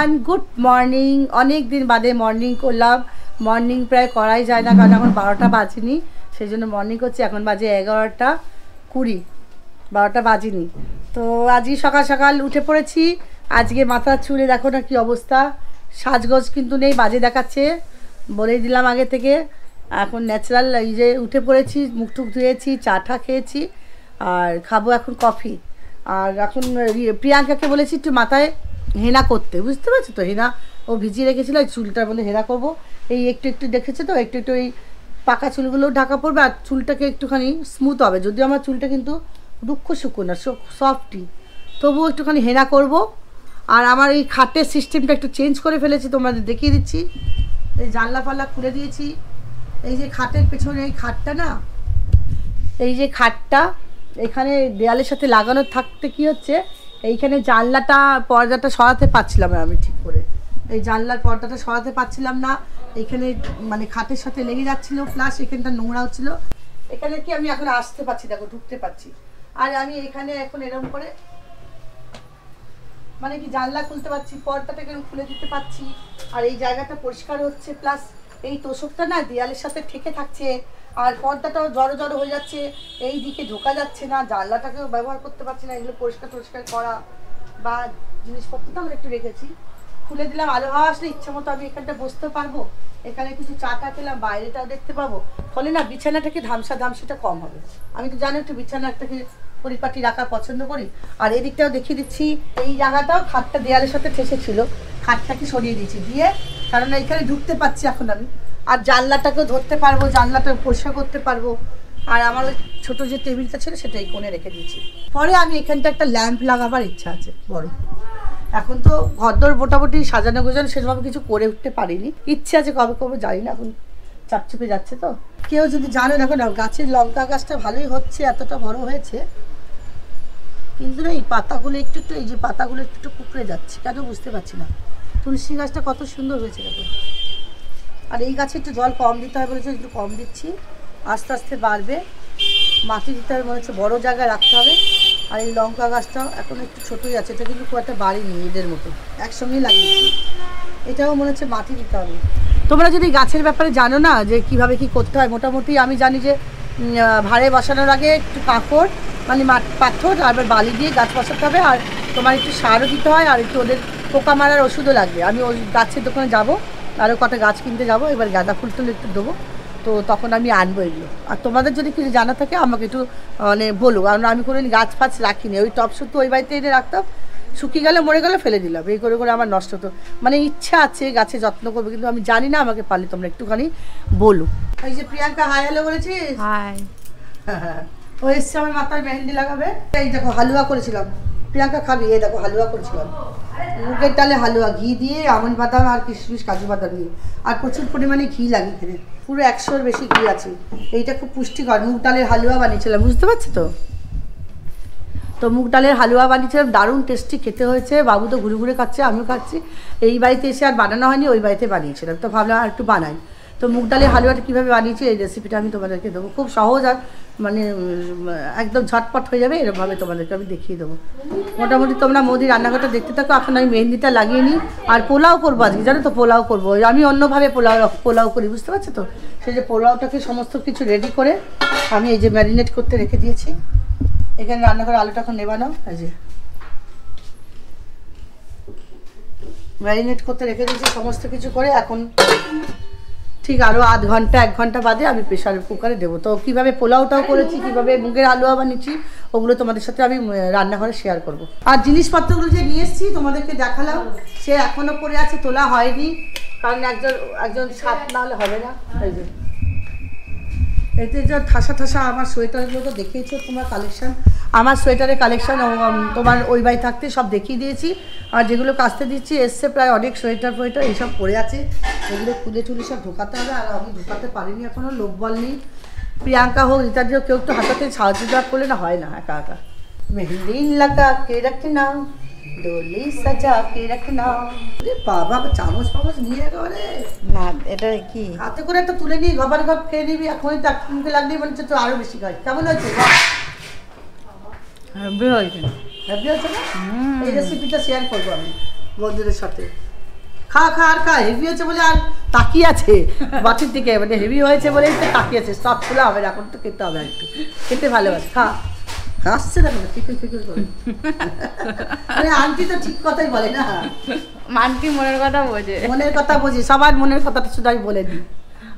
Everyone good morning অনেক দিন বাদে মর্নিং করলাম। মর্নিং প্রায় করাই যায় না, কারণ এখন বারোটা বাজেনি। সেই জন্য মর্নিং করছি, এখন বাজে এগারোটা কুড়ি। বারোটা বাজেনি। তো আজকে সকাল সকাল উঠে পড়েছি। আজকে মাথার চুলে দেখো না কি অবস্থা। সাজগোজ কিন্তু নেই, বাজে দেখাচ্ছে। বলেই দিলাম আগে থেকে। এখন ন্যাচারাল এই যে উঠে পড়েছি, মুখ টুক ধুয়েছি, চা টা খেয়েছি, আর খাব এখন কফি আর এখন প্রিয়াঙ্কাকে বলেছি, একটু মাথায় হেনা করতে, বুঝতে পারছ তো? হেনা, ও ভিজিয়ে রেখেছিল ওই চুলটা বলে হেনা করব। এই একটু একটু দেখেছে তো? একটু একটু এই পাকা চুলগুলো ঢাকা পড়বে আর চুলটাকে একটুখানি স্মুথ হবে। যদিও আমার চুলটা কিন্তু দুঃখ শুকো না সফটই তবুও একটুখানি হেনা করব। আর আমার এই খাটের সিস্টেমটা একটু চেঞ্জ করে ফেলেছি, তোমাদের দেখিয়ে দিচ্ছি। এই জানলা ফাল্লা খুলে দিয়েছি। এই যে খাটের পেছনে এই খাটটা না? এই যে খাটটা, এখানে দেয়ালের সাথে লাগানো থাকতে কি হচ্ছে? এইখানে জানলাটা পর্দাটা সরাতে পারছিলাম না আমি ঠিক করে। এই জানলার পর্দাটা সরাতে পারছিলাম না। এখানে মানে খাটের সাথে লেগে যাচ্ছিল। প্লাস এখানটা নোংরা হচ্ছিল এখানে কি আমি এখন আসতে পারছি? দেখো, ঢুকতে পারছি। আর আমি এখানে এখন এরকম করে মানে কি জানলা খুলতে পারছি, পর্দাটাকে আমি খুলে দিতে পারছি। আর এই জায়গাটা পরিষ্কার হচ্ছে। প্লাস এই তোষকটা না দেয়ালের সাথে ঠেকে থাকছে। আর পর্দাটাও জড়ো জড়ো হয়ে যাচ্ছে, এই দিকে ঢোকা যাচ্ছে না, জানলাটাকেও ব্যবহার করতে পারছি না, এগুলো পরিষ্কার টরিষ্কার করা বা জিনিসপত্র তো আমরা একটু রেখেছি। খুলে দিলাম, আলো হাওয়া আসলে ইচ্ছা মতো আমি এখানটা বসতে পারব। এখানে কিছু চা টা খেলাম, বাইরেটাও দেখতে পাবো। ফলে না, বিছানাটাকে ধামসা ধামসিটা কম হবে। আমি তো জানি একটু বিছানাটাকে পরিপাটি রাখা পছন্দ করি। আর এদিকটাও দেখিয়ে দিচ্ছি, এই জায়গাটাও খাটটা দেয়ালের সাথে ঠেসে ছিল খাটটাকে সরিয়ে দিয়েছি, দিয়ে কারণ এখানে ঢুকতে পারছি এখন আমি। আর জানলাটাকেও ধরতে পারব জানলাটা পরিষ্কার করতে পারব। আর আমার ছোট যে টেবিলটা ছিল সেটা এই কোণে রেখে দিয়েছি। পরে আমি এখানটা একটা ল্যাম্প লাগাবার ইচ্ছা আছে, বড়। এখন তো ঘরদোর মোটামুটি সাজানো গোজানো সেভাবে কিছু করে উঠতে পারিনি। ইচ্ছে আছে কবে কবে জানি না, এখন চাপচুপে যাচ্ছে তো। কেউ যদি জানে, দেখো না, গাছের লঙ্কা গাছটা ভালোই হচ্ছে, এতটা বড় হয়েছে। কিন্তু না, এই পাতাগুলো একটু একটু, এই যে পাতাগুলো একটু একটু কুকড়ে যাচ্ছে, কেন বুঝতে পারছি না। তুলসী গাছটা কত সুন্দর হয়েছে দেখো। আর এই গাছে একটু জল কম দিতে হয় বলেছে, একটু কম দিচ্ছি। আস্তে আস্তে বাড়বে। মাটি দিতে হবে মনে হচ্ছে বড়ো জায়গায় রাখতে হবে। আর এই লঙ্কা গাছটাও এখন একটু ছোটোই আছে, এটা কিন্তু খুব একটা বাড়িনি এদের মতো। একসঙ্গেই লাগিয়েছি। এটাও মনে হচ্ছে মাটি দিতে হবে। তোমরা যদি গাছের ব্যাপারে জানো না যে কীভাবে কি করতে হয়, মোটামুটি আমি জানি যে ভাড়ে বসানোর আগে একটু কাঁকড় মানে পাথর, তারপর বালি দিয়ে গাছ বসাতে হবে। আর তোমার একটু সারও দিতে হয়, আর একটু ওদের পোকা মারার ওষুধও লাগবে। আমি ওই গাছের দোকানে যাব। আরও কটা গাছ কিনতে যাব এবার গাঁদা ফুল টুল একটু দেবো। তো তখন আমি আনব এগুলো। আর তোমাদের যদি কিছু জানা থাকে আমাকে একটু মানে বলো। কারণ আমি কোনো গাছ ফাছ রাখিনি। ওই টপ শুধু ওই বাড়িতে এনে রাখতাম শুকিয়ে গেলে মরে গেলে ফেলে দিলাম। এই করে করে আমার নষ্ট হতো। মানে ইচ্ছা আছে গাছে যত্ন করবে কিন্তু আমি জানি না আমাকে পারলে তোমরা একটুখানি বলো। এই যে প্রিয়াঙ্কা হাই হ্যালো বলেছিস? হাই ও এসছে আমার মাথায় মেহেন্দি লাগাবে। এই দেখো হালুয়া করেছিলাম। প্রিয়াঙ্কা খাবি? এই দেখো, হালুয়া করেছিলাম মুগের ডালে হালুয়া, ঘি দিয়ে আমন বাদাম আর কিশমিশ কাজু বাদাম দিয়ে। আর প্রচুর পরিমাণে ঘি লাগে এখানে। পুরো একশোর বেশি ঘি আছে। এইটা খুব পুষ্টিকর। মুগ ডালের হালুয়া বানিয়েছিলাম, বুঝতে পারছ তো? তো মুগ ডালের হালুয়া বানিয়েছিলাম, দারুণ টেস্টি খেতে হয়েছে। বাবু তো ঘুরে ঘুরে খাচ্ছে, আমিও খাচ্ছি। এই বাড়িতে এসে আর বানানো হয়নি, ওই বাড়িতে বানিয়েছিলাম। তো ভাবলাম আর একটু বানাই। তো মুগ ডালের হালুয়াটা কীভাবে বানিয়েছি, এই রেসিপিটা আমি তোমাদেরকে দেবো। খুব সহজ আর মানে একদম ঝটপট হয়ে যাবে এরকমভাবে তোমাদেরকে আমি দেখিয়ে দেবো। মোটামুটি তোমরা মোদি রান্নাঘরটা দেখতে থাকো, এখন আমি মেহেন্দিটা লাগিয়ে নিই। আর পোলাও করব আজকে, জানো তো পোলাও করব। আমি অন্যভাবে পোলাও পোলাও করি, বুঝতে পারছ তো? সেই যে পোলাওটাকে সমস্ত কিছু রেডি করে আমি এই যে ম্যারিনেট করতে রেখে দিয়েছি। এখানে রান্নাঘরে আলুটা এখন নেবানো, এই যে। ম্যারিনেট করতে রেখে দিয়েছি, সমস্ত কিছু করে এখন ঠিক আরও আধ ঘণ্টা, এক ঘণ্টা বাদে আমি প্রেশার কুকারে দেবো। তো কীভাবে পোলাওটাও করেছি, কীভাবে মুগের হালুয়া বানিয়েছি ওগুলো তোমাদের সাথে আমি রান্নাঘরে শেয়ার করব। আর জিনিসপত্রগুলো যে নিয়ে এসেছি, তোমাদেরকে দেখালাম, সে এখনও পড়ে আছে, তোলা হয়নি, কারণ একজন একজন সাত না হলে হবে না। এই এতে যা ঠাসা ঠাসা আমার সোয়েটারগুলো তো দেখিয়েছো, তোমার কালেকশন আমার সোয়েটারের কালেকশন তোমার ওই বাড়ি থাকতে সব দেখিয়ে দিয়েছি। আর যেগুলো কাচতে দিচ্ছি এসছে প্রায় অনেক সোয়েটার ফোয়েটার এইসব পরে আছে। এগুলো খুলে টুলে সব ঢোকাতে হবে আর আমি ঢোকাতে পারিনি এখনও লোক বল নেই। প্রিয়াঙ্কা হোক রিতাদি হোক কেউ একটু হাতাতে সাহায্য দেওয়া করলে না হয় না একা একা। মেহেন্দি লাগা কে রাখনা ডোলি সাজা কে রাখনা বাবা চামচ ফামচ নিয়ে একেবারে না এটা কি? হাতে করে একটা তুলে নিয়ে গবার গপ খেয়ে নিবি এখনই লাগলেই মনে হচ্ছে তো আরও বেশি খাই কেমন হয়েছে? হেভি হয়েছে হ্যাপি হয়েছে না? এই রেসিপিটা শেয়ার করব আমি বন্ধুদের সাথে। খা খা আর খা হেভি হয়েছে বলে আর তাকিয়ে আছে। বাটির দিকে মানে হেভি হয়েছে বলে একটু তাকিয়ে আছে। সব খোলা হবে এখন তো খেতে হবে একটু। খেতে ভালোবাসে। খা। হাসছে না ফিকুর ফিকুর করে? আরে আন্টি তো ঠিক কথাই বলে না। মানকি মনের কথা বোঝে। মনের কথা বুঝি সবার মনের কথাটা শুধু আমি বলে দিই।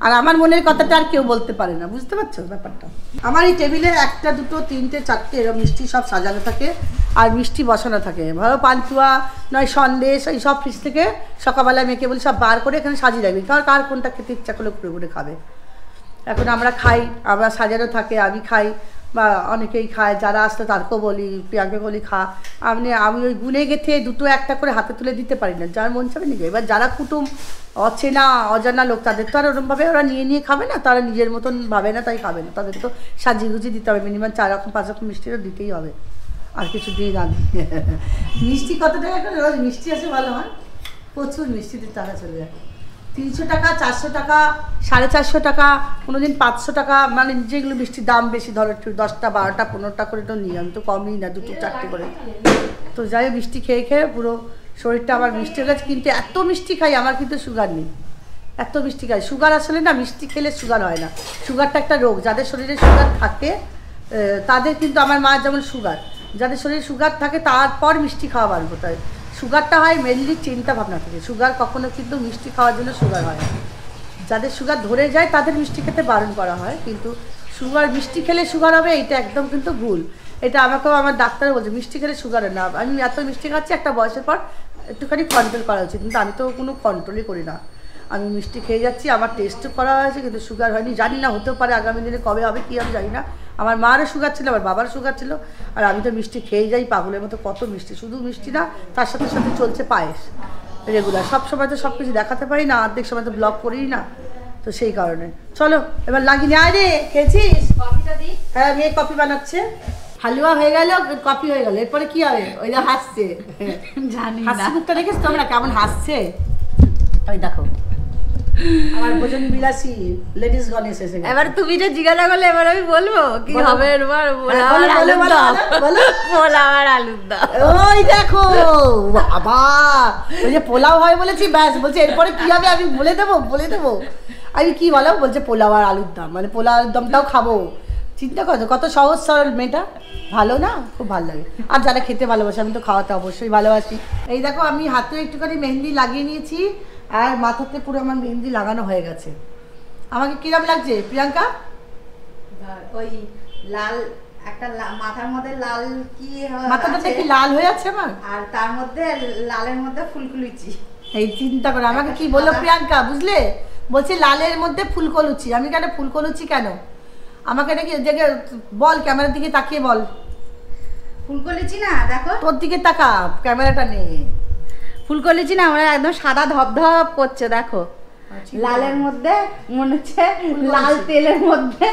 আর আমার মনের কথাটা আর কেউ বলতে পারে না, বুঝতে পারছ ব্যাপারটা? আমার এই টেবিলে একটা, দুটো, তিনটে, চারটে এরকম মিষ্টি সব সাজানো থাকে আর মিষ্টি বসানো থাকে। ভালো পান্তুয়া, নয় সন্দেশ, এই সব ফ্রিজ থেকে সকালবেলা মেয়েকে বলি সব বার করে এখানে সাজিয়ে রাখবি কারণ কার কোনটা খেতে ইচ্ছা করলে করে করে খাবে। এখন আমরা খাই, আমরা সাজানো থাকে, আমি খাই বা অনেকেই খায়, যারা আসতো তাদেরকেও বলি প্রিয়াকে বলি, খা। আপনি, আমি ওই গুনে গেথে দুটো একটা করে হাতে তুলে দিতে পারি না। যার মন চাবে নিজে এবার যারা কুটুম, অচেনা, অজানা লোক, তাদের তো আর ওরমভাবে ওরা নিয়ে নিয়ে খাবে না। তারা নিজের মতন ভাবে না, তাই খাবে না। তাদের তো সাজিয়ে গুজিয়ে দিতে হবে। মিনিমাম চার রকম, পাঁচ রকম মিষ্টিও দিতেই হবে। আর কিছু দিই না মিষ্টি কত টাকা মিষ্টি আছে ভালো হয়? প্রচুর মিষ্টিতে টাকা চলে যায় তিনশো টাকা, চারশো টাকা, সাড়ে চারশো টাকা কোনো দিন পাঁচশো টাকা মানে যেগুলো মিষ্টির দাম বেশি, ধরো একটু দশটা, বারোটা, পনেরোটা করে তো নিই আমি তো কমই না, দুটো চারটে করে। তো যাই মিষ্টি খেয়ে খেয়ে পুরো শরীরটা আমার মিষ্টি হয়ে গেছে, কিন্তু এত মিষ্টি খাই, আমার কিন্তু সুগার নেই। এত মিষ্টি খাই, সুগার আসলে না, মিষ্টি খেলে সুগার হয় না। সুগারটা একটা রোগ, যাদের শরীরে সুগার থাকে তাদের কিন্তু আমার মা যেমন সুগার, যাদের শরীরে সুগার থাকে, তারপর মিষ্টি খাওয়া করতে হয়। সুগারটা হয় মেনলি চিন্তা ভাবনা থেকে। সুগার কখনো কিন্তু মিষ্টি খাওয়ার জন্য সুগার হয় না। যাদের সুগার ধরে যায়, তাদের মিষ্টি খেতে বারণ করা হয়। কিন্তু সুগার, মিষ্টি খেলে সুগার হবে এটা একদম কিন্তু ভুল। এটা আমাকেও আমার ডাক্তার বলছে, মিষ্টি খেলে সুগার না। আমি এত মিষ্টি খাচ্ছি, একটা বয়সের পর একটুখানি কন্ট্রোল করা উচিত। কিন্তু আমি তো কোনো কন্ট্রোলই করি না। আমি মিষ্টি খেয়ে যাচ্ছি, আমার টেস্টও করা হয়েছে, কিন্তু সুগার হয়নি। জানি না, হতেও পারে আগামী দিনে কবে হবে, কী আমি জানি না। আমার মারও সুগার ছিল আমার বাবার সুগার ছিল আর আমি তো মিষ্টি খেয়ে যাই পাগলের মতো কত মিষ্টি শুধু মিষ্টি না তার সাথে সাথে চলছে পায়েস রেগুলার সব সময় তো সব কিছু দেখাতে পারি না অর্ধেক সময় তো ব্লগ করিই না তো সেই কারণে। চলো এবার লাগিয়ে আয় রে খেয়েছিস? হ্যাঁ মেয়ে কফি বানাচ্ছে। হালুয়া হয়ে গেল কফি হয়ে গেল এরপরে কি হবে? ওই যে হাসছে। জানি হাসি না মুখটা দেখেছ তোমরা কেমন হাসছে? ওই দেখো। আমার ভোজন বিলাসী লেডিস। এবার তুমি যে জিজ্ঞাসা করলে এবার আমি বলব কি হবে এবার? হ্যাঁ, দম। আলুর দম। ওই দেখো বাবা ওই যে পোলাও হয় বলেছি ব্যাস বলছে এরপরে কি হবে আমি বলে দেবো বলে দেবো। আমি কি বলো? বলছে পোলাও আর আলুর দম। মানে পোলাও আলুর দমটাও খাব। চিন্তা করছ কত সহজ সরল মেয়েটা। ভালো না? খুব ভালো লাগে। আর যারা খেতে ভালোবাসে আমি তো খাওয়াতে অবশ্যই ভালোবাসি। এই দেখো আমি হাতে একটুখানি মেহেন্দি লাগিয়ে নিয়েছি। আর মাথাতে পুরো আমার মেহেন্দি লাগানো হয়ে গেছে। আমাকে কিরম লাগছে প্রিয়াঙ্কা? ওই লাল একটা মাথার মধ্যে লাল কি মাথাটা দেখি লাল হয়ে আছে আমার? আর তার মধ্যে লালের মধ্যে ফুলকুলুচি। এই চিন্তা করে আমাকে কি বলল প্রিয়াঙ্কা বুঝলে? বলছে লালের মধ্যে ফুলকলুচি। আমি কেন ফুলকলুচি কেন? আমাকে নাকি দেখে বল ক্যামেরার দিকে তাকিয়ে বল। ফুলকলুচি না দেখো। তোর দিকে তাকা ক্যামেরাটা নেই ফুল ফুলকলিচি না আমরা একদম সাদা ধপধপ করছে দেখো। আচ্ছা, লালের মধ্যে মনে হচ্ছে লাল তেলের মধ্যে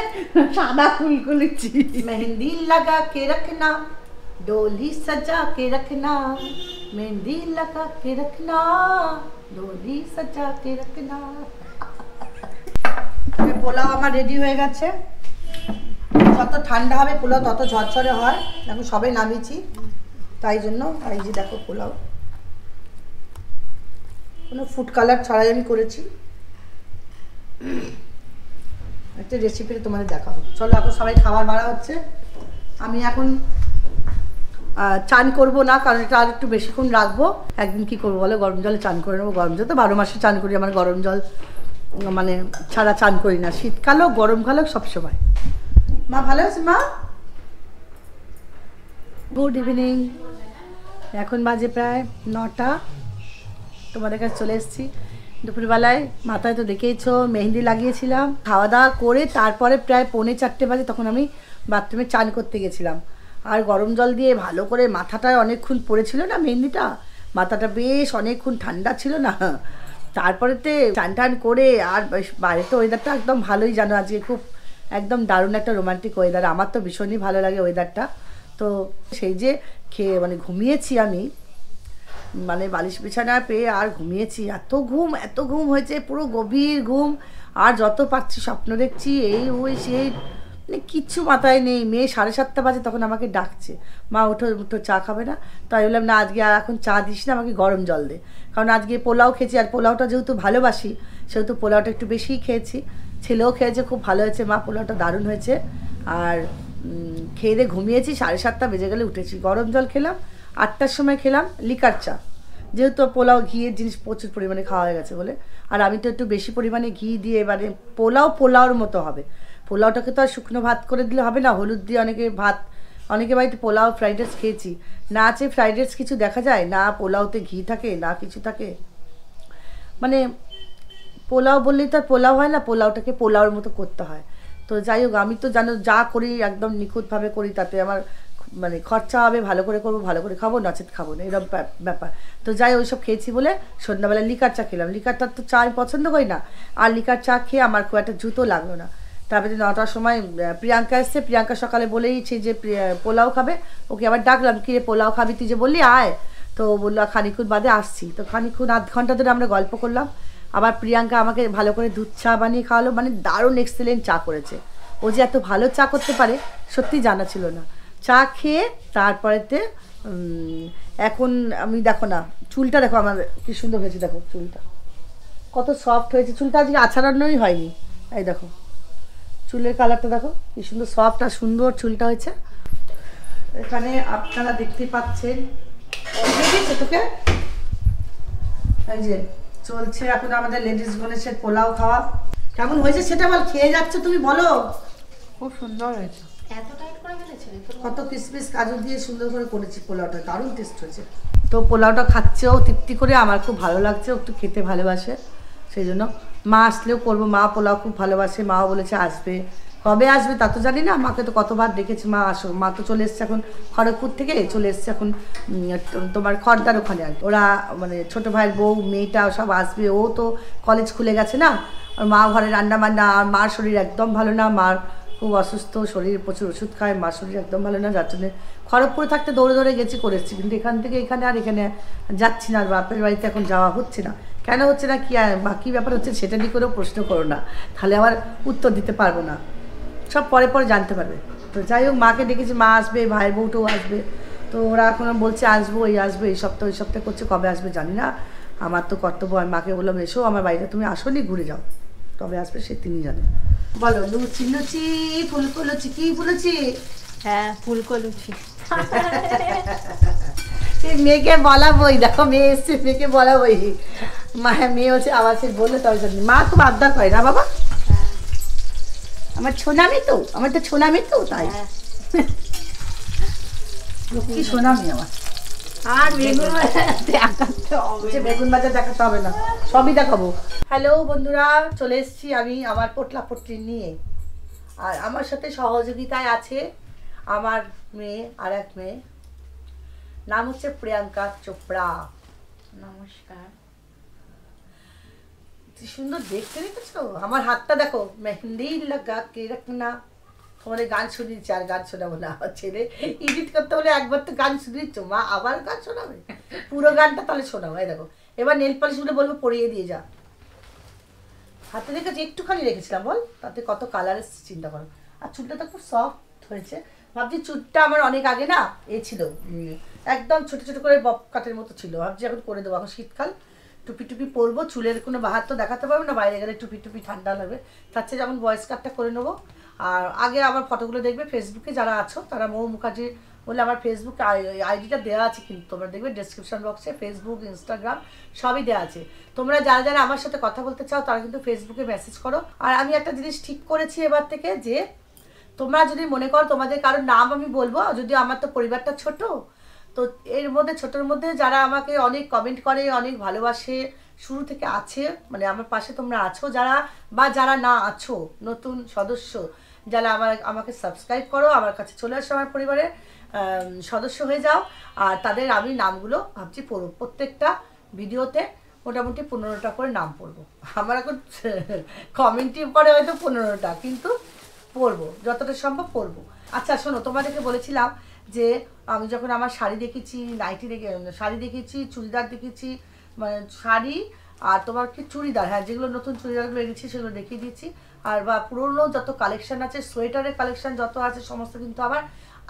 সাদা ফুলকলিচি। মেহেন্দি লাগা কে রাখনা ডোলি সাজা কে রাখনা মেহেন্দি লাগা কে রাখনা ডোলি সাজা কে রাখনা। পোলাও আমার রেডি হয়ে গেছে। যত ঠান্ডা হবে পোলাও তত ঝরঝরে হয়। এখন সবাই নামিয়েছি। তাই জন্য তাই যে দেখো পোলাও। কোনো ফুড কালার ছাড়াই আমি করেছি। একটা রেসিপিটা তোমাদের দেখাবো। চলো এখন সবাই খাবার বাড়া হচ্ছে। আমি এখন চান করব না, কারণ এটা আর একটু বেশিক্ষণ রাখব। একদিন কি করব বলো? গরম জলে চান করে নেব, গরম জল তো বারো মাসে চান করি, আমার গরম জল মানে ছাড়া চান করি না। শীতকাল হোক গরমকাল হোক সবসময় মা, ভালো আছে মা? গুড ইভিনিং এখন বাজে প্রায় নটা। তোমাদের কাছে চলে এসেছি। দুপুরবেলায় মাথায় তো দেখেইছো, মেহেন্দি লাগিয়েছিলাম। খাওয়া দাওয়া করে তারপরে প্রায় পৌনে চারটে বাজে তখন আমি বাথরুমে চান করতে গেছিলাম। আর গরম জল দিয়ে ভালো করে মাথাটায় অনেকক্ষণ পড়েছিল না মেহেন্দিটা? মাথাটা বেশ অনেকক্ষণ ঠান্ডা ছিল না? তারপরেতে চান টান করে আর বাইরে তো ওয়েদারটা একদম ভালোই জানো আজকে খুব একদম দারুণ একটা রোমান্টিক ওয়েদার আমার তো ভীষণই ভালো লাগে ওয়েদারটা তো সেই যে খেয়ে মানে ঘুমিয়েছি আমি মানে বালিশ বিছানা পেয়ে আর ঘুমিয়েছি। এত ঘুম এত ঘুম হয়েছে, পুরো গভীর ঘুম। আর যত পাচ্ছি স্বপ্ন দেখছি, এই, ওই, সেই। মানে কিচ্ছু মাথায় নেই। মেয়ে সাড়ে সাতটা বাজে তখন আমাকে ডাকছে। মা, ওঠো উঠো চা খাবে না? তো আমি বললাম, না, আজকে আর এখন চা দিস না, আমাকে গরম জল দে। কারণ আজকে পোলাও খেয়েছি। আর পোলাওটা যেহেতু ভালোবাসি, সেহেতু পোলাওটা একটু বেশিই খেয়েছি। ছেলেও খেয়েছে, খুব ভালো হয়েছে। মা, পোলাওটা দারুণ হয়েছে। আর খেয়ে দিয়ে ঘুমিয়েছি। সাড়ে সাতটা বেজে গেলে উঠেছি। গরম জল খেলাম। আটটার সময় খেলাম লিকার চা। যেহেতু পোলাও, ঘিয়ের জিনিস প্রচুর পরিমাণে খাওয়া হয়ে গেছে বলে। আর আমি তো একটু বেশি পরিমাণে ঘি দিয়ে মানে পোলাও পোলাওর মতো হবে। পোলাওটাকে তো আর শুকনো ভাত করে দিলে হবে না, হলুদ দিয়ে অনেকে ভাত, অনেকে বাড়িতে পোলাও ফ্রাইড রাইস খেয়েছি। না আছে ফ্রাইড রাইস কিছু দেখা যায়? না পোলাওতে ঘি থাকে, না কিছু থাকে? মানে পোলাও বললেই তো আর পোলাও হয় না, পোলাওটাকে পোলাওর মতো করতে হয়। তো যাই হোক, আমি তো জানো যা করি একদম নিখুঁতভাবে করি, তাতে আমার মানে খরচা হবে, ভালো করে করব, ভালো করে খাব, নচেত খাব না এরকম ব্যাপ- ব্যাপার। তো যাই ওইসব খেয়েছি বলে সন্ধ্যাবেলা লিকার চা খেলাম। লিকারটা তো চা আমি পছন্দ করি না, আর লিকার চা খেয়ে আমার খুব একটা জুতো লাগল না। তারপরে নটার সময় প্রিয়াঙ্কা এসছে, প্রিয়াঙ্কা সকালে বলেইছে যে পোলাও খাবে, ওকে আবার ডাকলাম কি রে পোলাও খাবি তুই? যে বললি, আয়। তো বলল খানিক্ষণ বাদে আসছি। তো খানিক্ষণ আধ ঘণ্টা ধরে আমরা গল্প করলাম। আবার প্রিয়াঙ্কা আমাকে ভালো করে দুধ চা বানিয়ে খাওয়ালো মানে দারুণ এক্সেলেন্ট চা করেছে। ও যে এত ভালো চা করতে পারে, সত্যি জানা ছিল না। চা খেয়ে তারপরেতে এখন আমি দেখো না, চুলটা দেখো আমার, কি সুন্দর হয়েছে, দেখো চুলটা। কত সফট হয়েছে, চুলটা আজকে আছাড়ানোই হয়নি। এই দেখো, চুলের কালারটা দেখো, কি সুন্দর সফট আর সুন্দর চুলটা হয়েছে। এখানে আপনারা দেখতে পাচ্ছেন তোকে? এই যে, চলছে এখন আমাদের লেডিস গণেশের পোলাও খাওয়া। কেমন হয়েছে সেটা বল, খেয়ে যাচ্ছে তুমি, বলো। খুব সুন্দর হয়েছে। কত কিসমিস কাজু দিয়ে সুন্দর করে করেছি পোলাওটা দারুণ টেস্ট হয়েছে। তো পোলাওটা খাচ্ছেও তৃপ্তি করে আমার খুব ভালো লাগছে ও একটু খেতে ভালোবাসে সেই জন্য। মা আসলেও করব মা পোলাও খুব ভালোবাসে মাও বলেছে আসবে। কবে আসবে তা তো জানি না মাকে তো কতবার ডেকেছি মা আসো মা তো চলে এসছে এখন খড়গপুর থেকে চলে এসছে এখন তোমার খড়দার ওখানে আর ওরা মানে ছোট ভাইয়ের বউ মেয়েটা সব আসবে ও তো কলেজ খুলে গেছে না আর মা ঘরে রান্না বান্না আর মার শরীর একদম ভালো না মার খুব অসুস্থ, শরীর প্রচুর ওষুধ খায় মা শরীর একদম ভালো না, যার জন্য খড়গপুরে থাকতে দৌড়ে দৌড়ে গেছি করেছি, কিন্তু এখান থেকে এখানে আর এখানে যাচ্ছি না, আর বাপের বাড়িতে এখন যাওয়া হচ্ছে না। কেন হচ্ছে না, কি আর- বা, কী ব্যাপার হচ্ছে সেটা নিয়ে করেও প্রশ্ন করো না, তাহলে আবার উত্তর দিতে পারব না। সব পরে পরে জানতে পারবে। তো যাই হোক, মাকে ডেকেছি, মা আসবে ভাইয়ের বউটাও আসবে, তো ওরা এখন বলছে আসব, এই আসবে, এই সপ্তাহ ওই সপ্তাহে করছে, কবে আসবে জানি না। আমার তো কর্তব্য আমি মাকে বললাম, এসো, আমার বাড়িতে তুমি আসোনি, ঘুরে যাও। কবে আসবে সে তিনি জানে বলো লুচি লুচি ফুলকো লুচি কি ফুলুচি হ্যাঁ ফুলকো লুচি। মেয়েকে বলাবই দেখো মেয়ে এসছে মেয়েকে বলাবই। মা হ্যাঁ মেয়ে হচ্ছে আবার সে বললে তবে জানি মা খুব আবদার করে না বাবা? আমার ছোনামি তো আমার তো ছোনামি তো তাই। হ্যাঁ। কি সোনামি আমার? আর বেগুন দেখাতে হবে বেগুন ভাজা দেখাতে হবে না। সবই দেখাবো। হ্যালো বন্ধুরা চলে এসেছি আমি আমার পোটলা পটলি নিয়ে। আর আমার সাথে সহযোগিতায় আছে আমার মেয়ে আর এক মেয়ে। নাম হচ্ছে প্রিয়াঙ্কা চোপড়া। নমস্কার। কি সুন্দর দেখতে দেখেছ? আমার হাতটা দেখো। মেহেন্দি লাগা কে রাখনা তোমাদের গান শুনিয়েছি, আর গান শোনাবো না, আমার ছেলে। এডিট করতে হলে একবার তো গান শুনিয়েছ মা আবার গান শোনাবে? পুরো গানটা তাহলে শোনাবো এই দেখো। এবার নেল পালিশগুলো বলব, পরিয়ে দিয়ে যা। হাতে দেখেছি একটুখানি রেখেছিলাম, বল? তাতে কত কালার এসছে, চিন্তা করো। আর চুলটা তো খুব সফট হয়েছে ভাবছি চুলটা আমার অনেক আগে না, এ ছিল একদম ছোট ছোট করে বপ কাটের মতো ছিল। ভাবছি এখন করে দেবো, এখন শীতকাল। টুপি টুপি পরবো, চুলের কোনো বাহার তো দেখাতে পারব না, বাইরে গেলে টুপি টুপি ঠান্ডা লাগবে। তার চেয়ে যেমন ভয়েস কাটটা করে নেব। আর আগে আমার ফটোগুলো দেখবে ফেসবুকে যারা আছো, তারা মৌ মুখার্জি বলে আমার ফেসবুক আইডিটা দেওয়া আছে কিন্তু। তোমরা দেখবে ডেসক্রিপশন বক্সে ফেসবুক ইনস্টাগ্রাম সবই দেওয়া আছে। তোমরা যারা যারা আমার সাথে কথা বলতে চাও, তারা কিন্তু ফেসবুকে মেসেজ করো। আর আমি একটা জিনিস ঠিক করেছি এবার থেকে যে, তোমরা যদি মনে করো তোমাদের কারোর নাম আমি বলব যদি আমার তো পরিবারটা ছোট, তো এর মধ্যে, ছোটোর মধ্যে যারা আমাকে অনেক কমেন্ট করে, অনেক ভালোবাসে, শুরু থেকে আছে মানে আমার পাশে তোমরা আছো যারা, বা যারা না আছো, নতুন সদস্য যারা আমার, আমাকে সাবস্ক্রাইব করো, আমার কাছে চলে আসো আমার পরিবারের সদস্য হয়ে যাও। আর তাদের আমি নামগুলো ভাবছি পড়ব প্রত্যেকটা ভিডিওতে মোটামুটি পনেরোটা করে নাম পড়ব। আমার এখন কমেন্টই পরে হয়তো পনেরোটা, কিন্তু পরবো যতটা সম্ভব পরবো আচ্ছা শোনো, তোমাদেরকে বলেছিলাম যে আমি যখন আমার শাড়ি দেখেছি নাইটি দেখে, শাড়ি দেখেছি, চুড়িদার দেখেছি মানে শাড়ি আর তোমার কি চুড়িদার? হ্যাঁ যেগুলো নতুন চুড়িদারগুলো এনেছি, সেগুলো দেখিয়ে দিয়েছি। আর বা পুরনো যত কালেকশন আছে সোয়েটারের কালেকশন যত আছে, সমস্ত কিন্তু আমার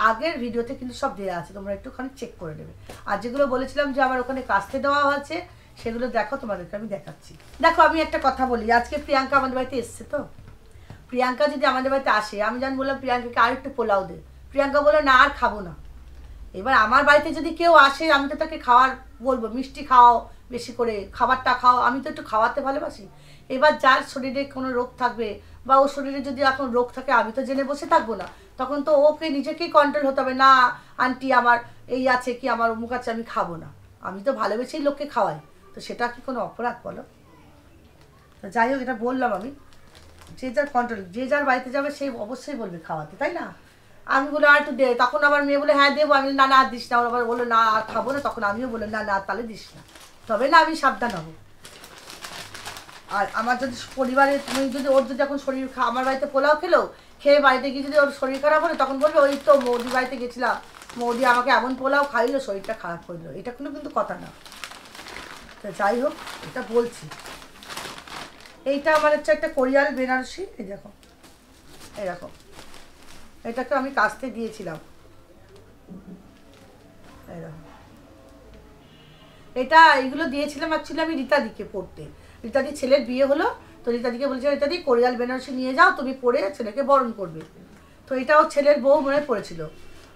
আগের ভিডিওতে কিন্তু সব দেওয়া আছে। তোমরা একটুখানি চেক করে নেবে। আর যেগুলো বলেছিলাম যে আমার ওখানে কাস্তে দেওয়া হয়েছে, সেগুলো দেখো, তোমাদেরকে আমি দেখাচ্ছি। দেখো, আমি একটা কথা বলি। আজকে প্রিয়াঙ্কা আমাদের বাড়িতে এসছে তো? প্রিয়াঙ্কা যদি আমাদের বাড়িতে আসে, আমি জান বললাম, প্রিয়াঙ্কাকে আর একটু পোলাও দে। প্রিয়াঙ্কা বলে না, আর খাব না। এবার আমার বাড়িতে যদি কেউ আসে, আমি তো তাকে খাওয়ার বলব, মিষ্টি খাও বেশি করে খাবারটা খাও আমি তো একটু খাওয়াতে ভালোবাসি। এবার যার শরীরে কোনো রোগ থাকবে বা ওর শরীরে যদি এখন রোগ থাকে, আমি তো জেনে বসে থাকব না। তখন তো ওকে নিজেকেই কন্ট্রোল হতে হবে, না আন্টি আমার এই আছে কি, আমার অমুক আছে, আমি খাব না। আমি তো ভালোবেসেই লোককে খাওয়াই। তো সেটা কি কোনো অপরাধ বলো? যাই হোক, এটা বললাম আমি। যে যার কন্ট্রোল যে যার বাড়িতে যাবে, সে অবশ্যই বলবে খাওয়াতে, তাই না? আমি বলে, আর একটু দে তখন আমার মেয়ে বলে হ্যাঁ দেবো। আমি না না দিস না। আবার বলল, না, আর খাব না। তখন আমিও বললাম, না না, তাহলে দিস না। তবে না, আমি সাবধান হব। আর আমার যদি পরিবারে তুমি যদি ওর যদি এখন শরীর আমার বাড়িতে পোলাও খেলো, খেয়ে বাড়িতে গিয়ে যদি ওর শরীর খারাপ হলো, তখন বলবে, ওই তো মৌদি বাড়িতে গেছিলাম মৌদি আমাকে এমন পোলাও খাইলো, শরীরটা খারাপ করল। এটা কোনো কিন্তু কথা না। তো যাই হোক, এটা বলছি। এইটা আমার হচ্ছে একটা কোরিয়াল বেনারসি, এই দেখো। দেখো। এটাকে আমি কাস্তে দিয়েছিলাম। দেখো। এটা এইগুলো দিয়েছিলাম অ্যাকচুয়ালি আমি রীতাদিকে পড়তে। রীতাদি ছেলের বিয়ে হলো, তো রীতাদিকে বলেছিলাম রীতাদি, কোরিয়াল বেনারসি নিয়ে যাও, তুমি পড়ে ছেলেকে বরণ করবে। তো এটা ওর ছেলের বউ মনে পড়েছিল।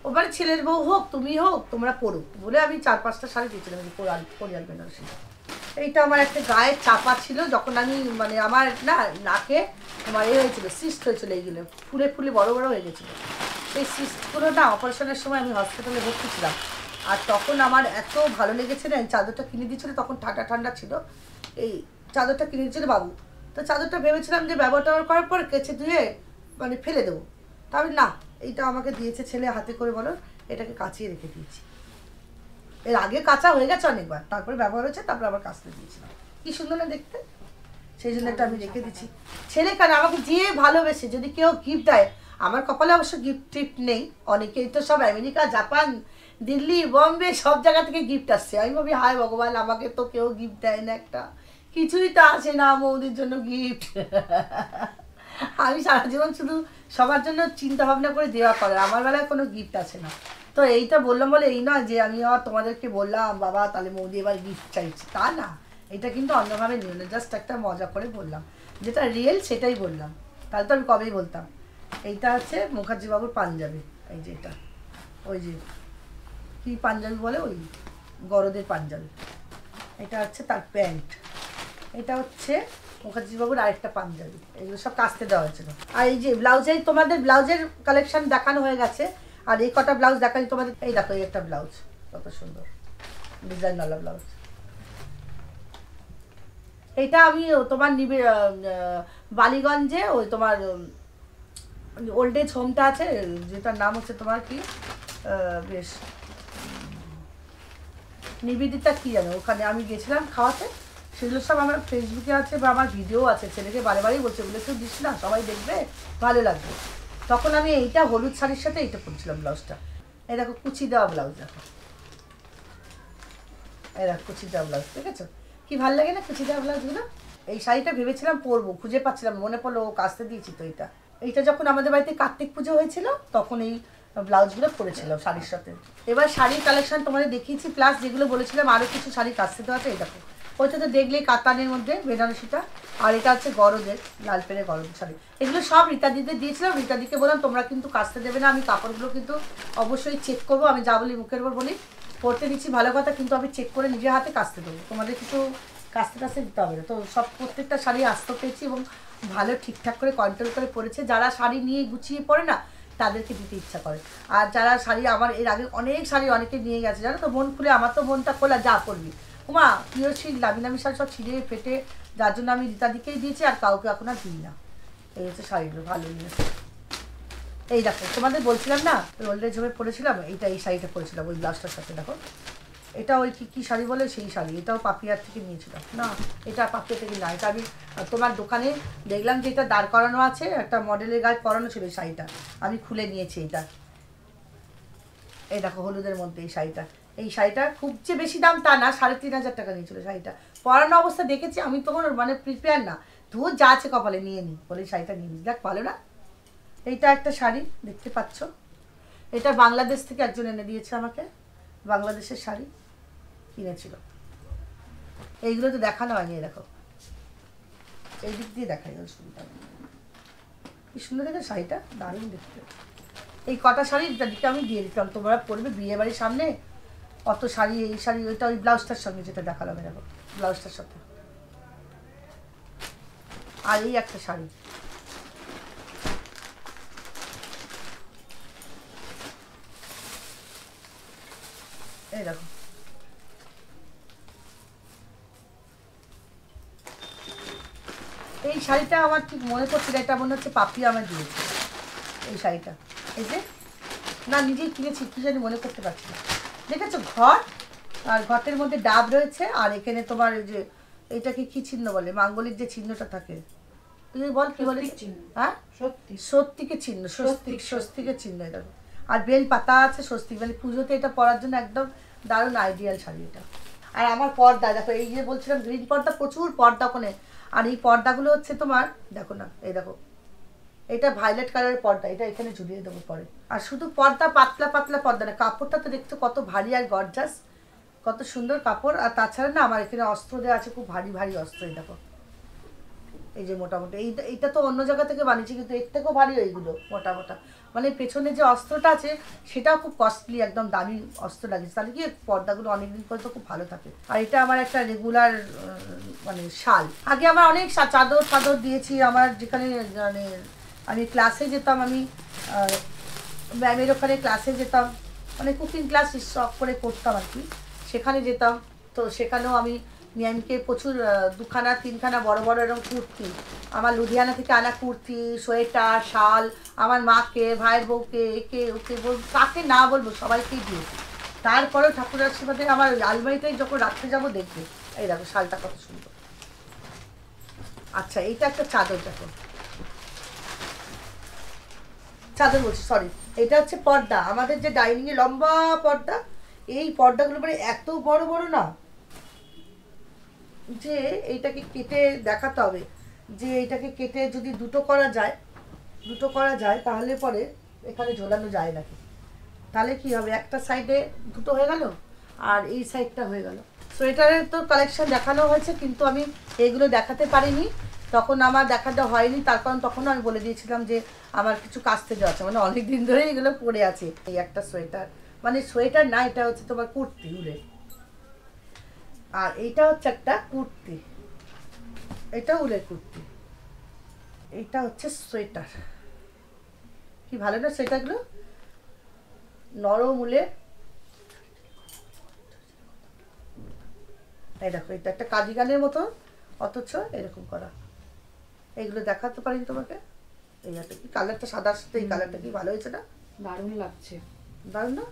ও মানে ছেলের বউ হোক, তুমি হোক, তোমরা পড়ো। বলে আমি চার পাঁচটা শাড়ি দিয়েছিলাম এই কোরিয়াল কোরিয়াল বেনারসি। এইটা আমার একটা গায়ের চাপা ছিল, যখন আমি মানে আমার না, নাকে আমার এ হয়েছিল সিস্ট হয়েছিল এইগুলো, ফুলে ফুলে বড় বড় হয়ে গেছিল। সেই সিস্টগুলো না, অপারেশনের সময় আমি হসপিটালে ভর্তি ছিলাম। আর তখন আমার এত ভালো লেগেছে না চাদরটা কিনে দিয়েছিল, তখন ঠান্ডা ঠান্ডা ছিল। এই চাদরটা কিনে দিয়েছিল বাবু। তো চাদরটা ভেবেছিলাম যে ব্যবহার করার পর কেচে ধুয়ে মানে ফেলে দেবো। তবে না, এইটা আমাকে দিয়েছে ছেলে, হাতে করে বলো, এটাকে কাচিয়ে রেখে দিয়েছি। এর আগে কাঁচা হয়ে গেছে অনেকবার, তারপরে ব্যবহার হয়েছে, তারপরে আবার কাচতে দিয়েছিলাম। কি সুন্দর না দেখতে? সেই জন্য একটা আমি রেখে দিচ্ছি ছেলে কেন? আমাকে যে ভালোবেসে, যদি কেউ গিফট দেয়, আমার কপালে অবশ্য গিফট টিফট নেই। অনেকেই তো সব আমেরিকা, জাপান, দিল্লি, বম্বে, সব জায়গা থেকে গিফট আসছে। আমি ভাবি, হায় ভগবান, আমাকে তো কেউ গিফট দেয় না একটা। কিছুই তো আসে না বৌদির জন্য গিফট আমি সারা জীবন শুধু সবার জন্য চিন্তা ভাবনা করে দেওয়া করে, আমার বেলায় কোনো গিফট আসে না। তো এইটা বললাম বলে এই নয় যে আমি আর তোমাদেরকে বললাম, বাবা, তাহলে মৌদি এবার গিফট চাইছি। তা না, এটা কিন্তু অন্যভাবে নিও না জাস্ট একটা মজা করে বললাম। যেটা রিয়েল সেটাই বললাম। তাহলে তো আমি কবেই বলতাম। এইটা হচ্ছে মুখার্জি বাবুর পাঞ্জাবি, এই যে এটা। ওই যে, কি পাঞ্জাবি বলে ওই? গরদের পাঞ্জাবি। এটা হচ্ছে তার প্যান্ট। এটা হচ্ছে মুখার্জিবাবুর আরেকটা পাঞ্জাবি। এগুলো সব কাস্তে দেওয়া হয়েছিল। আর এই যে ব্লাউজের, তোমাদের ব্লাউজের কালেকশন দেখানো হয়ে গেছে। আর এই কটা ব্লাউজ দেখানি তোমাদের। এই দেখো, এই একটা ব্লাউজ। কত সুন্দর। ডিজাইনওয়ালা ব্লাউজ। এটা আমি তোমার নিবে বালিগঞ্জে ওই তোমার ওল্ড এজ হোমটা আছে, যেটার নাম হচ্ছে তোমার কি বেশ নিবেদিতা কি জানো ওখানে আমি গেছিলাম খাওয়াতে। সেগুলো সব আমার ফেসবুকে আছে বা আমার ভিডিও আছে। ছেলেকে বারে বারেই বলছে বলে তুই দিস না, সবাই দেখবে, ভালো লাগবে। তখন আমি এইটা হলুদ শাড়ির সাথে এইটা পরছিলাম ব্লাউজটা। এই দেখো, কুচি দেওয়া ব্লাউজ দেখো। এই দেখো, কুচি দেওয়া ব্লাউজ ঠিক আছে কি ভালো লাগে না কুচি দেওয়া ব্লাউজগুলো? এই শাড়িটা ভেবেছিলাম পরবো, খুঁজে পাচ্ছিলাম মনে পড়ল ও কাচতে দিয়েছি তো এইটা। এইটা যখন আমাদের বাড়িতে কার্তিক পুজো হয়েছিল, তখন এই ব্লাউজগুলো পরেছিলাম শাড়ির সাথে। এবার শাড়ির কালেকশন তোমাদের দেখিয়েছি প্লাস যেগুলো বলেছিলাম আরও কিছু শাড়ি কাচতে দেওয়া আছে, এই দেখো। ওইটা তো দেখলেই কাতানের মধ্যে বেনারসিটা। আর এটা হচ্ছে গরদের, লাল পেরে গরম শাড়ি এগুলো সব রীতাদিতে দিয়েছিলাম, রীতাদিকে বললাম, তোমরা কিন্তু কাচতে দেবে না, আমি কাপড়গুলো কিন্তু অবশ্যই চেক করব, আমি যা বলি মুখের উপর বলি। পরতে দিচ্ছি ভালো কথা, কিন্তু আমি চেক করে নিজের হাতে কাচতে দেবো। তোমাদের কিছু কাচতে কাচতে দিতে হবে না। তো সব প্রত্যেকটা শাড়ি আস্ত পেয়েছি এবং ভালো ঠিকঠাক করে কন্ট্রোল করে পরেছে। যারা শাড়ি নিয়ে গুছিয়ে পরে না, তাদেরকে দিতে ইচ্ছা করে। আর যারা শাড়ি আমার, এর আগে অনেক শাড়ি অনেকে নিয়ে গেছে, জানো তো? মন খুলে, আমার তো মনটা খোলা, যা করবি প্রিয় শীত দামি দামি শাড়ি সব ছিঁড়ে ফেটে, যার জন্য আমি রীতাদিকেই দিয়েছি আর কাউকে এখন আর দিই না। এই হচ্ছে শাড়িগুলো ভালো নিয়েছে এই দেখো, তোমাদের বলছিলাম না রোল্ডে ঝোপে পরেছিলাম এইটা এই শাড়িটা পরেছিলাম ওই ব্লাউজটার সাথে, দেখো। এটা ওই কি, কী শাড়ি বলে? সেই শাড়ি, এটাও পাপিয়ার থেকে নিয়েছিলাম। না, এটা পাপিয়া থেকে না, এটা আমি তোমার দোকানে দেখলাম যে এটা দাঁড় করানো আছে, একটা মডেলের গায়ে পরানো ছিল এই শাড়িটা, আমি খুলে নিয়েছি এটা। এই দেখো, হলুদের মধ্যে এই শাড়িটা। এই শাড়িটা খুব যে বেশি দাম তা না, সাড়ে তিন হাজার টাকা নিয়েছিল শাড়িটা। পরানো অবস্থা দেখেছি, আমি তখন মানে প্রিপেয়ার না। তোর যা আছে কপালে, নিয়ে নিই বলে শাড়িটা নিয়ে নি। দেখ, ভালো না? এইটা একটা শাড়ি, দেখতে পাচ্ছ? এটা বাংলাদেশ থেকে একজন এনে দিয়েছে আমাকে। বাংলাদেশের শাড়ি কিনেছিল। এইগুলো তো দেখানো হয়নি দেখো। এই দিক দিয়ে দেখা গেল সুন্দর কি সুন্দর দেখে শাড়িটা? দারুণ দেখতে। এই কটা শাড়ি দিকে আমি দিয়ে দিতাম। তোমরা পরবে বিয়ে বাড়ির সামনে অত শাড়ি এই শাড়ি ওইটা ওই ব্লাউজটার সঙ্গে যেটা দেখালাম এরকম ব্লাউজটার সাথে। আর এই একটা শাড়ি। এই এই শাড়িটা আমার ঠিক মনে না, এটা মনে হচ্ছে পাপি আমার দিয়েছে এই শাড়িটা। এই যে না নিজেই কিনেছি কি জানি মনে করতে পারছি না। দেখেছ ঘর? আর ঘটের মধ্যে ডাব রয়েছে আর এখানে তোমার এই যে এটাকে কি চিহ্ন বলে? মাঙ্গলিক যে চিহ্নটা থাকে। তুই বল কি বলে স্বস্তিক চিহ্ন। হ্যাঁ? সত্যি স্বস্তিকের চিহ্ন স্বস্তিক স্বস্তিকের চিহ্ন এটা। আর বেল পাতা আছে স্বস্তিক। মানে পুজোতে এটা পরার জন্য একদম দারুণ আইডিয়াল শাড়ি এটা। আর আমার পর্দা দেখো এই যে বলছিলাম গ্রিন পর্দা প্রচুর পর্দা কোনে আর এই পর্দাগুলো হচ্ছে তোমার দেখো না এই দেখো। এটা ভায়োলেট কালারের পর্দা, এটা এখানে ঝুলিয়ে দেবো পরে। আর শুধু পর্দা, পাতলা পাতলা পর্দা না, কাপড়টা তো দেখতে কত ভারী আর গর্জাস কত সুন্দর কাপড়। আর তাছাড়া না, আমার এখানে অস্ত্র দেওয়া আছে, খুব ভারী ভারী অস্ত্র এই দেখো। এই যে মোটামুটি এইটা এইটা তো অন্য জায়গা থেকে বানিয়েছি, কিন্তু এর থেকেও ভারী এইগুলো মোটা মোটা। মানে পেছনে যে অস্ত্রটা আছে, সেটাও খুব কস্টলি একদম দামি অস্ত্র লাগিয়েছে। তাহলে কি পর্দাগুলো অনেকদিন পর্যন্ত খুব ভালো থাকে। আর এটা আমার একটা রেগুলার মানে শাল। আগে আমার অনেক চাদর চাদর দিয়েছি, আমার যেখানে মানে আমি ক্লাসে যেতাম, আমি ম্যামের ওখানে ক্লাসে যেতাম। মানে কুকিং ক্লাস শখ করে করতাম আর কি। সেখানে যেতাম। তো সেখানেও আমি ম্যামকে প্রচুর দুখানা, তিনখানা বড় বড় এরকম কুর্তি। আমার লুধিয়ানা থেকে আনা কুর্তি, সোয়েটার, শাল, আমার মাকে, ভাইয়ের বউকে, একে, ওকে, বল, কাকে না বলব, সবাইকেই দিয়েছি তারপরেও ঠাকুরের আশীর্বাদে আমার ওই আলমারিটাই যখন রাখতে যাব, দেখবে। এই দেখো, শালটা কত সুন্দর। আচ্ছা এইটা একটা চাদর দেখো। চাদর বলছি সরি এটা হচ্ছে পর্দা। আমাদের যে ডাইনিং এ লম্বা পর্দা, এই পর্দাগুলো মানে এত বড় বড় না, যে এইটাকে কেটে দেখাতে হবে। যে এইটাকে কেটে যদি দুটো করা যায়, দুটো করা যায়, তাহলে পরে এখানে ঝোলানো যায় নাকি? তাহলে কি হবে? একটা সাইডে দুটো হয়ে গেল, আর এই সাইডটা হয়ে গেল। সোয়েটারের তো কালেকশন দেখানো হয়েছে, কিন্তু আমি এগুলো দেখাতে পারিনি। তখন আমার দেখাটা হয়নি, তার কারণ তখন আমি বলে দিয়েছিলাম যে আমার কিছু কাচতে দেওয়া আছে। মানে অনেক দিন ধরে এগুলো পরে আছে, এই একটা সোয়েটার। মানে সোয়েটার না, এটা হচ্ছে তোমার কুর্তি উলে আর এইটা হচ্ছে একটা কুর্তি। এটা উলের কুর্তি। এইটা হচ্ছে সোয়েটার। কি ভালো না সোয়েটারগুলো? নরম উলে। এই দেখো, এটা একটা কার্ডিগানের মতো অথচ এরকম করা। এগুলো দেখাতে পারি তোমাকে। এই একটা কি? কালারটা সাদার সাথে এই কালারটা কি ভালো হয়েছে না? দারুণ লাগছে। দারুণ না?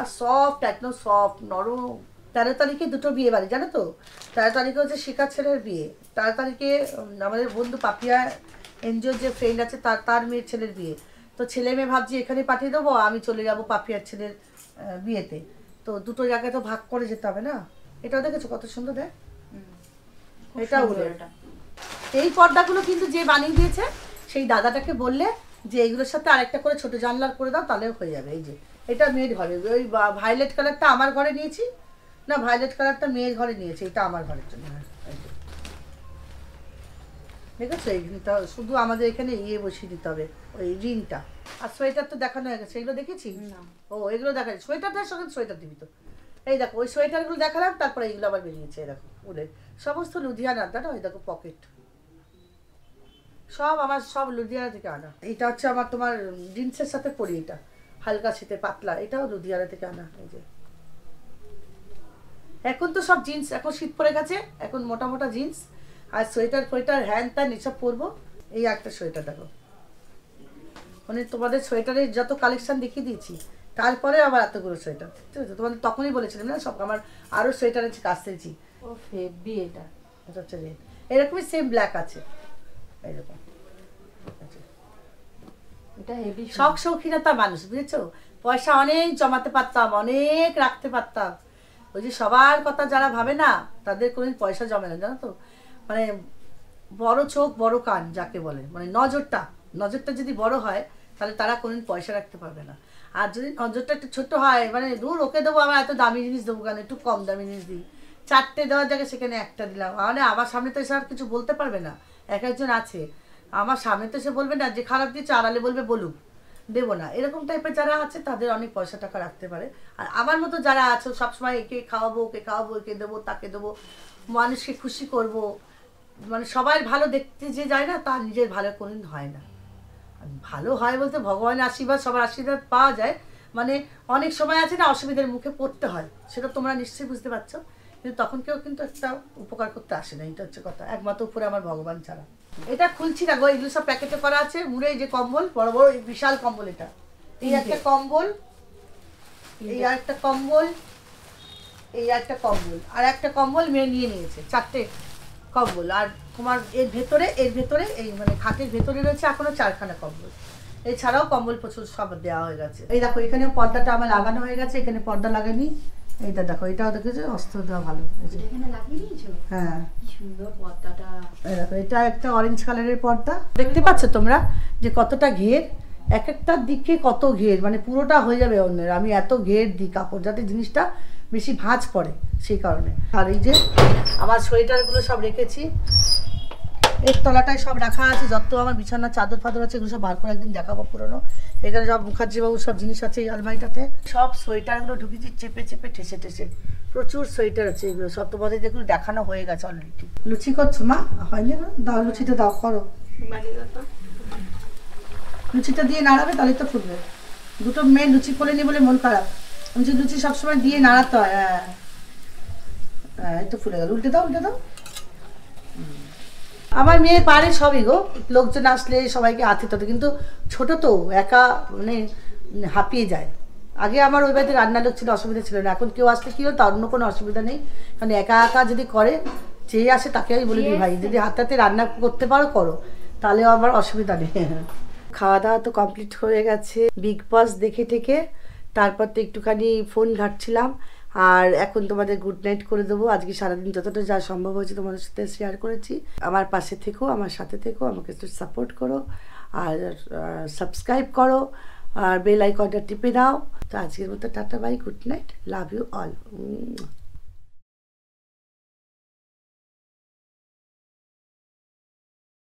আর সফট একদম সফট নরম। তেরো তারিখে দুটো বিয়ে বাড়ি জানো তো? তেরো তারিখে হচ্ছে শিকার ছেলের বিয়ে। তেরো তারিখে আমাদের বন্ধু পাপিয়া এনজিওর যে ফ্রেন্ড আছে তার তার মেয়ের ছেলের বিয়ে। তো ছেলে মেয়ে ভাবছি এখানে পাঠিয়ে দেবো আমি চলে যাব পাপিয়ার ছেলের বিয়েতে। তো দুটো জায়গায় তো ভাগ করে যেতে হবে না? এটাও দেখেছ? কত সুন্দর দেখ। খুব এটা সুন্দর উলের। এটা। এই পর্দাগুলো কিন্তু যে বানিয়ে দিয়েছে সেই দাদাটাকে বললে যে এইগুলোর সাথে আরেকটা করে ছোট জানলার করে দাও তাহলে হয়ে যাবে। এই যে এটা মেয়ের ঘরে। ওই ভায়োলেট কালারটা আমার ঘরে নিয়েছি না ভায়োলেট কালারটা মেয়ের ঘরে নিয়েছি এটা আমার ঘরের জন্য। হ্যাঁ, এই যে। এইটা শুধু আমাদের এখানে ইয়ে বসিয়ে দিতে হবে ওই রিংটা। আর সোয়েটার তো দেখানো হয়ে গেছে। এগুলো দেখেছি? না। ও এগুলো দেখা সোয়েটারটার সঙ্গে সোয়েটার দিবি তো। এই দেখো ওই সোয়েটারগুলো দেখালাম তারপরে এইগুলো আবার বেরিয়েছে দেখো উলের। সমস্ত লুধিয়ানা জানো? ওই দেখো পকেট সব আমার, সব লুধিয়ানা থেকে আনা। এটা হচ্ছে আমার তোমার জিন্সের সাথে পরি এটা। হালকা শীতে পাতলা, এটাও লুধিয়ানা থেকে আনা, এই যে। এখন তো সব জিন্স, এখন শীত পড়ে গেছে, এখন মোটা মোটা জিন্স। আর সোয়েটার, ফোয়েটার, হ্যান ত্যান এসব পরবো। এই একটা সোয়েটার দেখো। মানে তোমাদের সোয়েটারের যত কালেকশন দেখিয়ে দিয়েছি, তারপরে আবার এতগুলো সোয়েটার। ঠিক আছে? তোমাদের তখনই বলেছিলাম না, সব আমার আরও সোয়েটার আছে কাচতেছি ও হেভি এটা। এটা হচ্ছে red। এরকমই সেম ব্ল্যাক আছে। এরকম আচ্ছা। এটা হেভি শখ শৌখিনতা মানুষ বুঝেছ? পয়সা অনেক জমাতে পারতাম অনেক রাখতে পারতাম। ওই যে সবার কথা যারা ভাবে না তাদের কোনোদিন পয়সা জমে না জানো তো? মানে বড় চোখ বড় কান যাকে বলে। মানে নজরটা নজরটা যদি বড় হয় তাহলে তারা কোনোদিন পয়সা রাখতে পারবে না। আর যদি নজরটা একটু ছোট হয় মানে দূর ওকে দেবো আমার এত দামি জিনিস দেবো কেন? একটু কম দামি জিনিস দিই। চারটে দেওয়ার জায়গায় সেখানে একটা দিলাম। মানে আমার সামনে তো এসে আর কিছু বলতে পারবে না। এক একজন আছে। আমার সামনে তো সে বলবে না, যে খারাপ দিচ্ছে আড়ালে বলবে, বলুক। দেবো না। এরকম টাইপের যারা আছে, তাদের অনেক পয়সা টাকা রাখতে পারে। আর আমার মতো যারা আছে সবসময় একে খাওয়াবো, ওকে খাওয়াবো, একে দেবো, তাকে দেবো। মানুষকে খুশি করব। মানে সবাই ভালো দেখতে যে যায় না, তার নিজের ভালো কোনোদিন হয় না। ভালো হয় বলতে ভগবানের আশীর্বাদ, সবার আশীর্বাদ পাওয়া যায়। মানে অনেক সময় আছে না, অসুবিধার মুখে পড়তে হয়। সেটা তোমরা নিশ্চয়ই বুঝতে পারছ। কিন্তু তখন কেউ কিন্তু একটা উপকার করতে আসে না এটা হচ্ছে কথা। একমাত্র উপরে আমার ভগবান ছাড়া। এটা খুলছি না গো এগুলো সব প্যাকেটে করা আছে মুড়ে যে কম্বল বড় বড় এই বিশাল কম্বল এটা। এই একটা কম্বল এই আর একটা কম্বল এই একটা কম্বল। আর একটা কম্বল মেয়ে নিয়ে নিয়েছে চারটে কম্বল। আর তোমার এর ভেতরে এর ভেতরে এই মানে খাটের ভেতরে রয়েছে এখনও চারখানা কম্বল। এছাড়াও কম্বল প্রচুর সব দেওয়া হয়ে গেছে। এই দেখো এখানে পর্দাটা আমার লাগানো হয়ে গেছে এখানে পর্দা লাগানি এইটা দেখো এটাও দেখেছ অস্ত্র দেওয়া ভালো। হ্যাঁ। দেখো এটা একটা অরেঞ্জ কালারের পর্দা। দেখতে পাচ্ছ তোমরা যে কতটা ঘের? এক একটা দিকে কত ঘের? মানে পুরোটা হয়ে যাবে অন্যের। আমি এত ঘের দিই কাপড় যাতে জিনিসটা বেশি ভাঁজ পড়ে সেই কারণে। আর এই যে আমার সোয়েটারগুলো সব রেখেছি। এর তলাটায় সব রাখা আছে যত আমার বিছানার চাদর ফাদর আছে এগুলো সব বার করে একদিন দেখাবো পুরোনো। এখানে সব মুখার্জি বাবুর সব জিনিস আছে এই আলমারিটাতে। সব সোয়েটারগুলো ঢুকেছি চেপে চেপে ঠেসে ঠেসে। প্রচুর সোয়েটার আছে এগুলো সব তো তোমাদের যেগুলো দেখানো হয়ে গেছে অলরেডি লুচি করছ মা? হয়নি দাও লুচিটা দাও করো। লুচিটা দিয়ে নাড়াবে তাহলে তো ফুটবে। দুটো মেয়ে লুচি করে নি বলে মন খারাপ। আমি যে লুচি সবসময় দিয়ে নাড়াতে হয় হ্যাঁ। হ্যাঁ এই তো ফুলে গেল। উল্টে দাও উল্টে দাও। আমার মেয়ে পারে সবই গো। লোকজন আসলে সবাইকে আতিথ্য কিন্তু ছোট তো একা মানে হাঁপিয়ে যায়। আগে আমার ওই বাড়িতে রান্নার লোক ছিল অসুবিধা ছিল না। এখন কেউ আসলে কি হলো তার অন্য কোনো অসুবিধা নেই। কারণ একা একা যদি করে যে আসে তাকে আমি বলে দিই ভাই যদি হাতে হাতে রান্না করতে পারো করো। তাহলে আমার অসুবিধা নেই। খাওয়া দাওয়া তো কমপ্লিট হয়ে গেছে। বিগ বস দেখে টেকে তারপর তো একটুখানি ফোন ঘাটছিলাম। আর এখন তোমাদের গুড নাইট করে দেবো। আজকে সারাদিন যতটা যা সম্ভব হয়েছে তোমাদের সাথে শেয়ার করেছি। আমার পাশে থেকো, আমার সাথে থেকো, আমাকে একটু সাপোর্ট করো আর সাবস্ক্রাইব করো আর বেল আইকনটা টিপে দাও। তো আজকের মতো tata bye good night love you all